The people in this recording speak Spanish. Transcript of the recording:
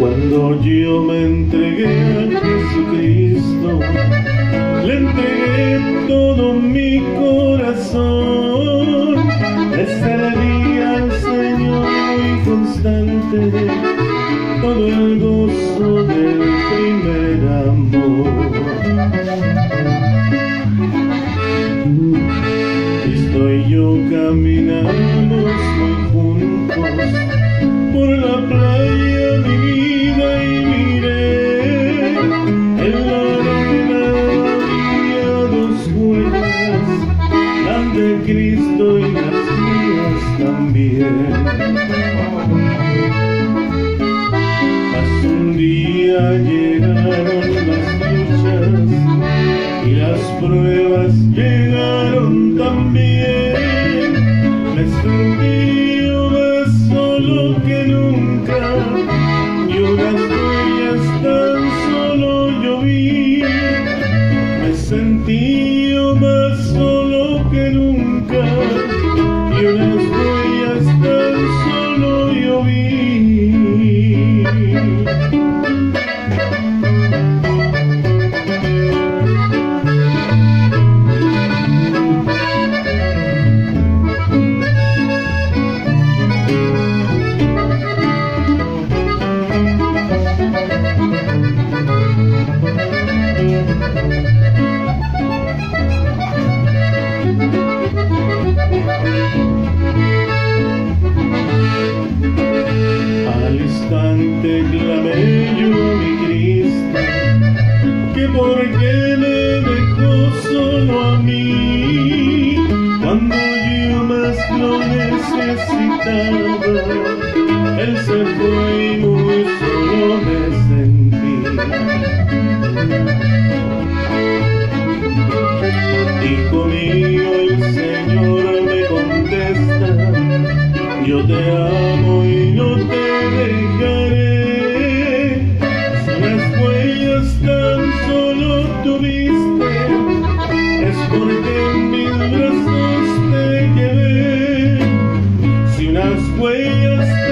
Cuando yo me entregué a Jesucristo, le entregué todo mi corazón. Estaré al Señor y constante todo el gozo del primer amor. Cristo y yo caminamos muy juntos por la Mas un día llegaron las luchas y las pruebas llegaron necesitaba, Él se fue y muy solo me sentí. Hijo mío, el Señor me contesta, yo te amo y no te dejaré. Si las huellas tan solo tuviste, es porque en mis brazos te llevé. way